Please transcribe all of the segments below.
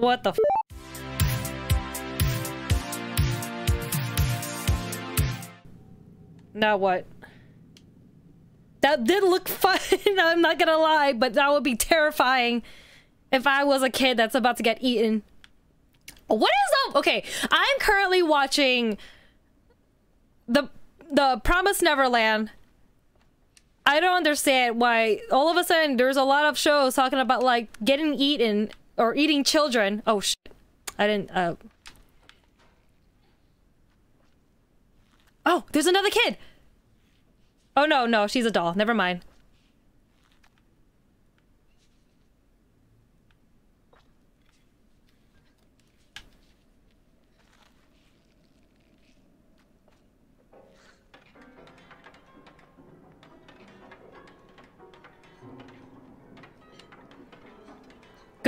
What the Now what? That did look fun, I'm not gonna lie, but that would be terrifying if I was a kid that's about to get eaten. What is up? Okay, I'm currently watching the the Promise Neverland. I don't understand why all of a sudden there's a lot of shows talking about like getting eaten or eating children. Oh shit. I didn't uh Oh, there's another kid. Oh no, no, she's a doll. Never mind.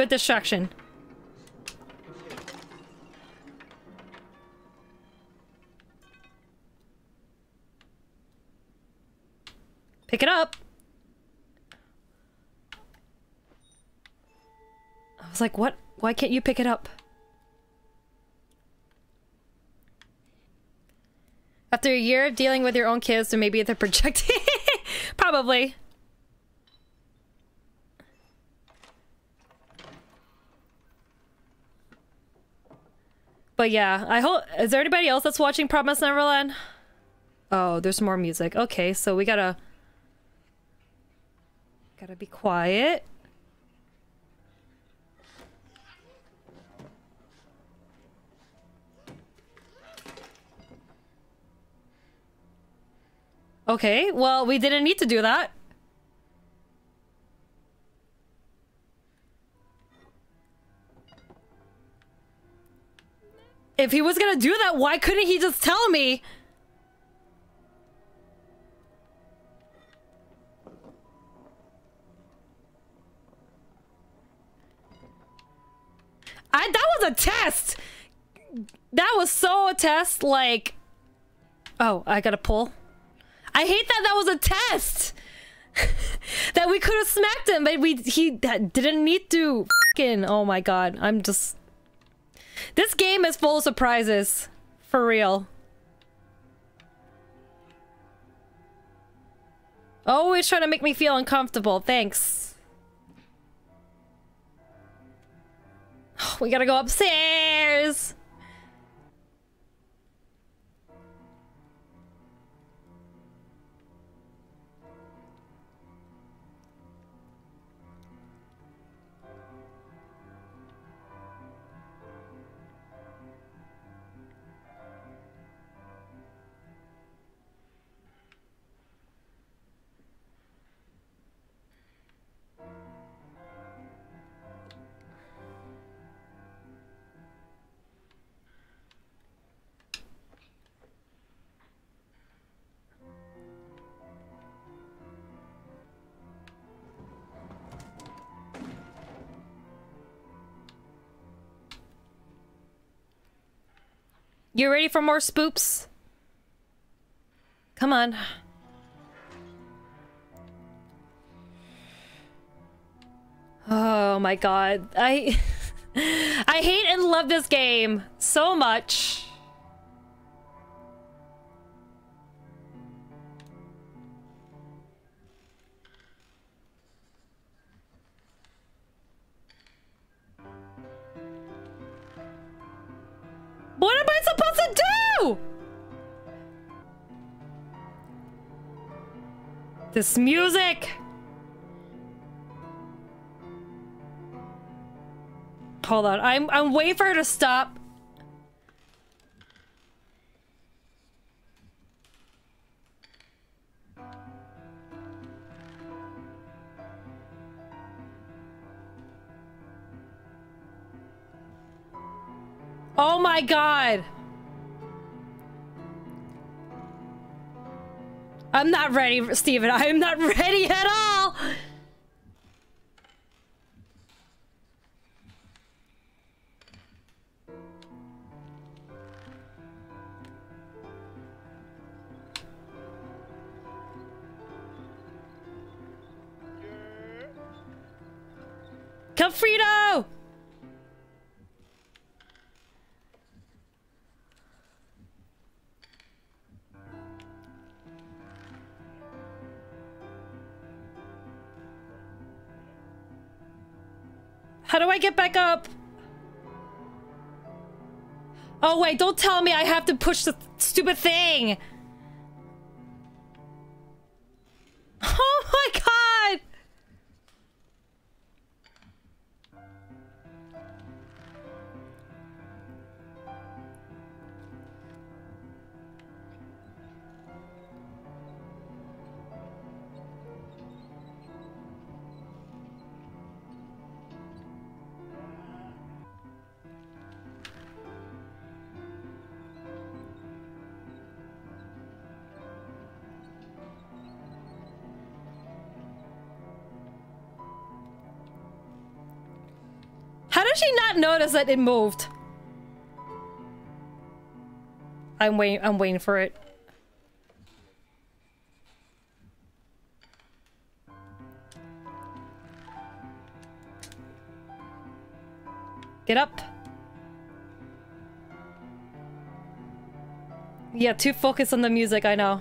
Good distraction. Pick it up. I was like, what? Why can't you pick it up? After a year of dealing with your own kids, so maybe they're projecting. Probably. But yeah, I hope. Is there anybody else that's watching Promise Neverland? Oh, there's more music. Okay, so we gotta. Gotta be quiet. Okay, well, we didn't need to do that. If he was gonna do that, why couldn't he just tell me? I that was a test. That was so a test. Like, oh, I gotta pull. I hate that that was a test. that we could have smacked him, but we he didn't need to. Oh my god, I'm just. This game is full of surprises, for real. Always trying to make me feel uncomfortable. Thanks. We gotta go upstairs! You ready for more spoops? Come on. Oh my god. I I hate and love this game so much. To do? This music. Hold on. I'm I'm waiting for her to stop. Oh my god! I'm not ready, Steven. I am not ready at all! How do I get back up? Oh wait, don't tell me I have to push the stupid thing! Did she not notice that it moved? I'm waiting I'm waiting for it. Get up. Yeah, too focused on the music, I know.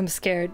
I'm scared.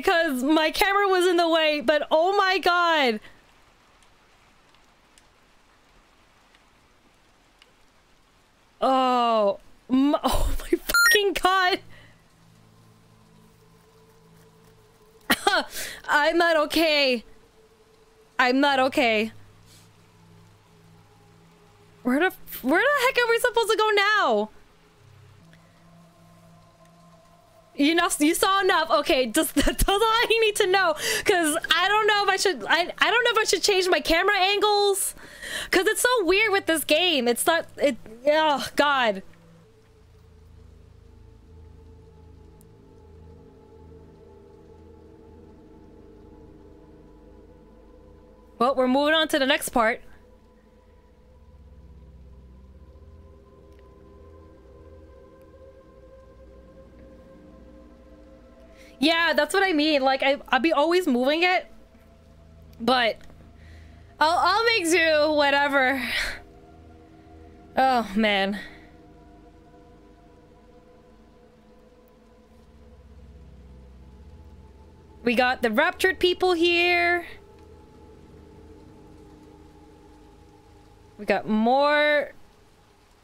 Because my camera was in the way, but oh my god! Oh, my, oh my fucking god! I'm not okay. I'm not okay. Where the where the heck are we supposed to go now? You know, you saw enough. Okay, just that's all you need to know. Cause I don't know if I should. I I don't know if I should change my camera angles. Cause it's so weird with this game. It's not. It. Oh God. Well, we're moving on to the next part. Yeah, that's what I mean. Like, I, I'll be always moving it. But, I'll, I'll make do, whatever. Oh, man. We got the raptured people here. We got more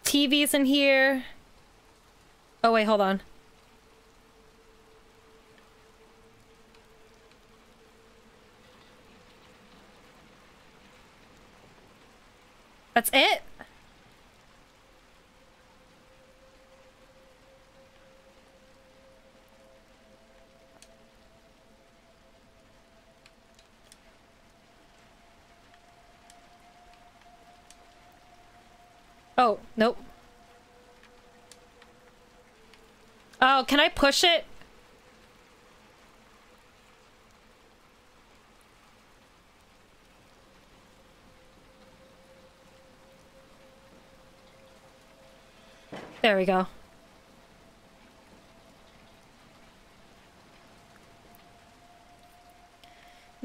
TVs in here. Oh, wait, hold on. That's it? Oh, nope. Oh, can I push it? There we go.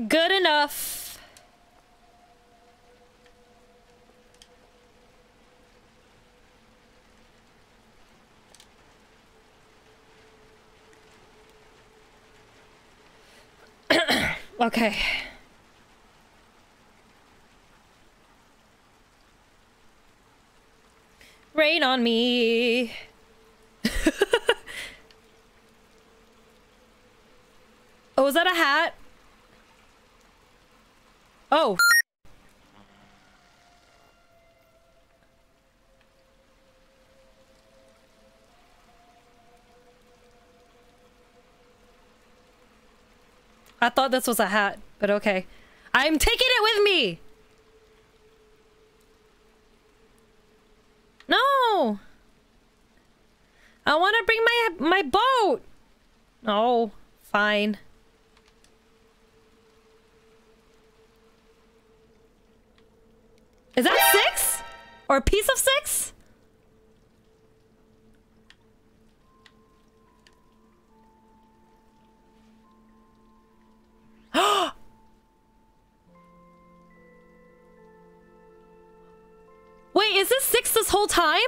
Good enough. okay. Rain on me. oh, is that a hat? Oh. I thought this was a hat, but okay. I'm taking it with me! No! I want to bring my my boat! Oh, fine. Is that six? Or a piece of six? Wait, is this six this whole time?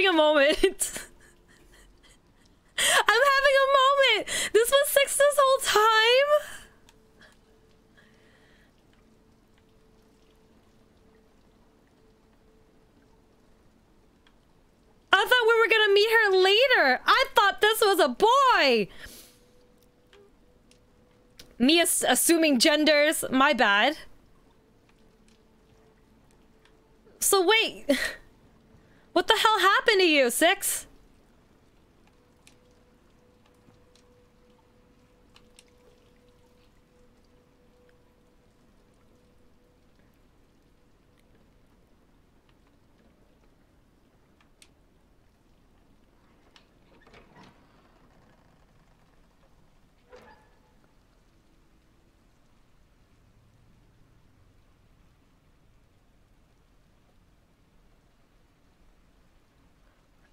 Having a moment. I'm having a moment. This was six this whole time? I thought we were gonna meet her later. I thought this was a boy. Me ass assuming genders. My bad. So wait. What the hell happened to you, Six?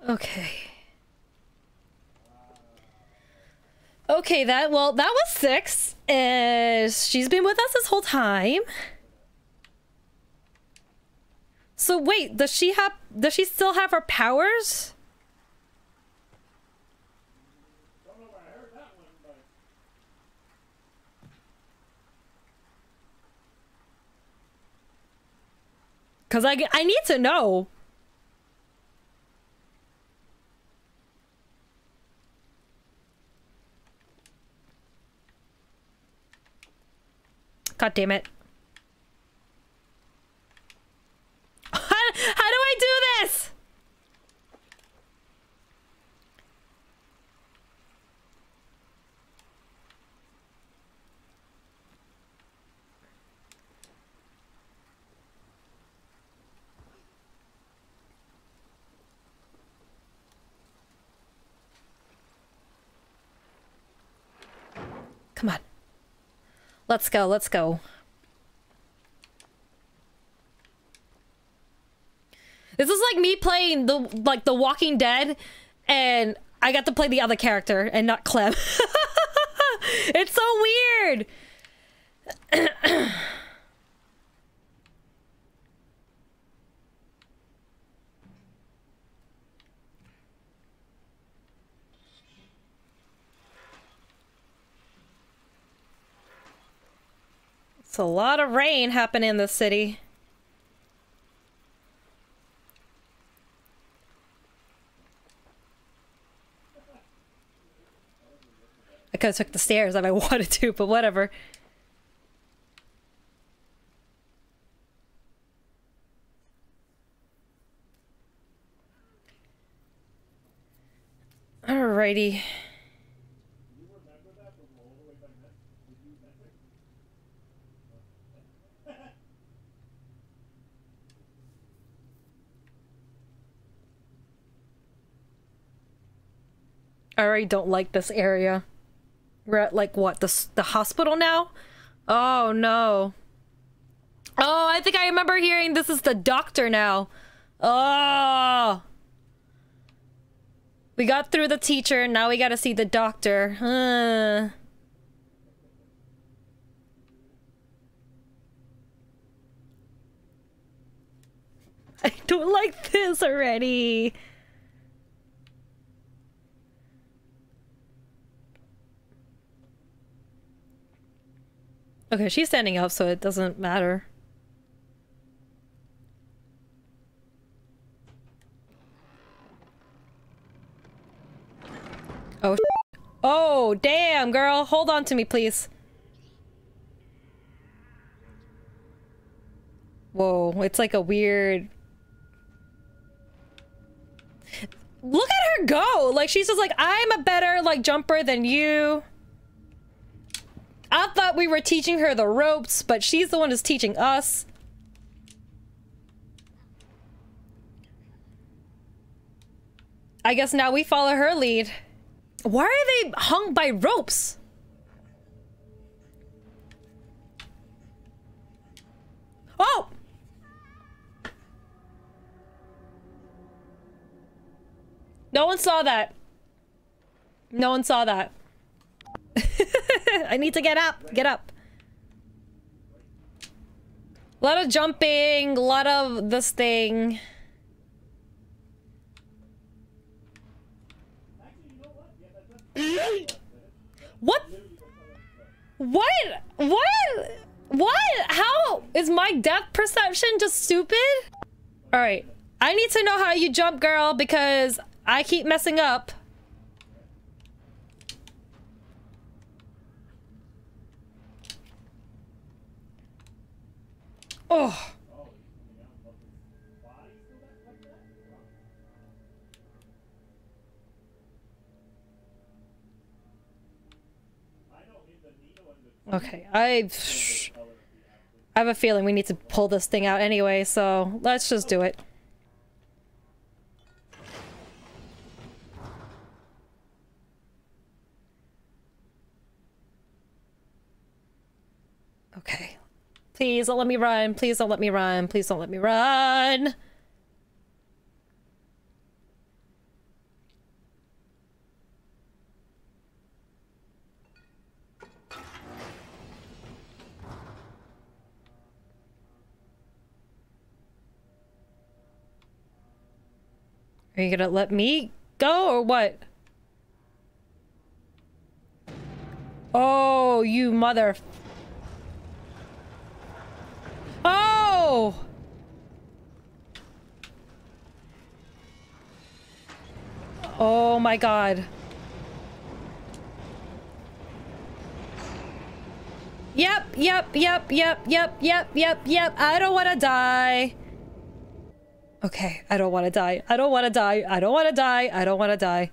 Okay. Okay, that well, that was six. And she's been with us this whole time. So wait, does she have? Does she still have her powers? Cause I I need to know. God damn it. How, do I do this? Come on. Let's go, let's go. This is like me playing the like The Walking Dead and I got to play the other character and not Clem. it's so weird. It's a lot of rain happening in the city. I could have took the stairs if I wanted to, but whatever. Alrighty. I already don't like this area. We're at like what the the hospital now? Oh no. Oh, I think I remember hearing this is the doctor now. Oh. We got through the teacher, now we gotta see the doctor. Uh. I don't like this already. Okay, she's standing up, so it doesn't matter. Oh, oh, damn, girl. Hold on to me, please. Whoa, it's like a weird... Look at her go! Like, she's just like, I'm a better, like, jumper than you. I thought we were teaching her the ropes, but she's the one who's teaching us. I guess now we follow her lead. Why are they hung by ropes? Oh! No one saw that. No one saw that. I need to get up. Get up. A lot of jumping, a lot of this thing. What? What? What? What? How? Is my depth perception just stupid? Alright. I need to know how you jump, girl, because I keep messing up. Oh. Okay, I... I have a feeling we need to pull this thing out anyway, so let's just do it. Okay. Please don't let me run. Please don't let me run. Please don't let me run. Are you gonna let me go or what? Oh, you mother... Oh! Oh my god. Yep, yep, yep, yep, yep, yep, yep, yep. I don't want to die. Okay, I don't want to die. I don't want to die. I don't want to die. I don't want to die.